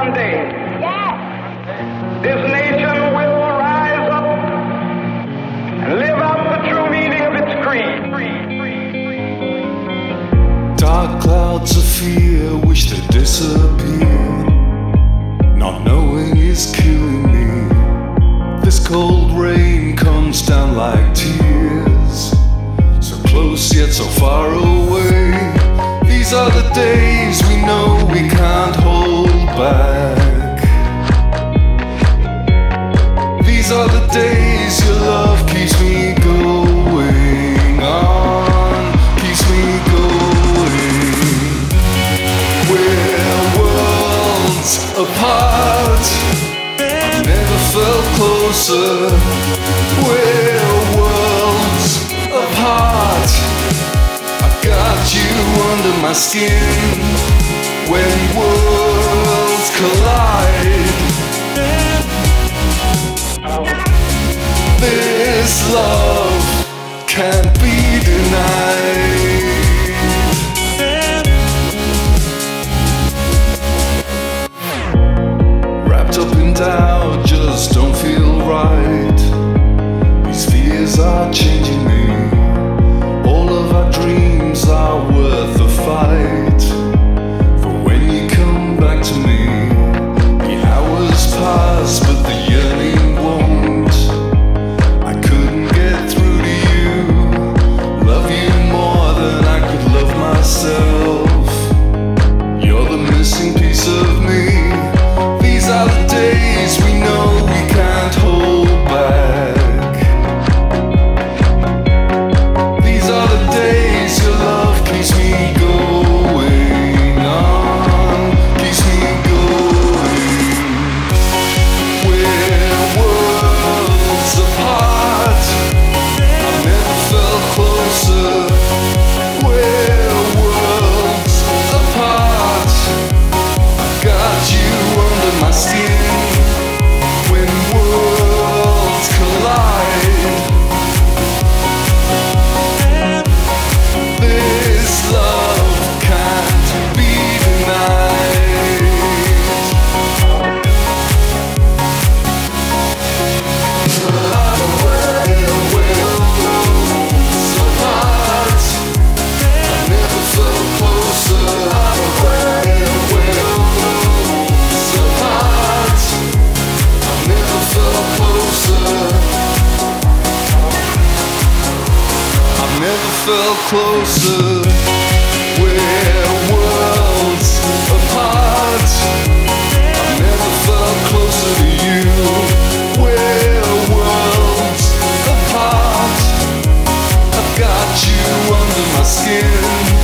one day, this nation will rise up and live out the true meaning of its creed. Dark clouds of fear wish to disappear. Not knowing is killing me. This cold rain comes down like tears. So close yet so far away. These are the days we know we can't hold back. These are the days your love keeps me going on, keeps me going. We're worlds apart. I never felt closer. We're worlds apart. I got you under my skin. When collide. This love can't be denied. Wrapped up in doubt, just don't feel right. These fears are changing me. fell closer. We're worlds apart. I never felt closer to you. We're worlds apart. I've got you under my skin.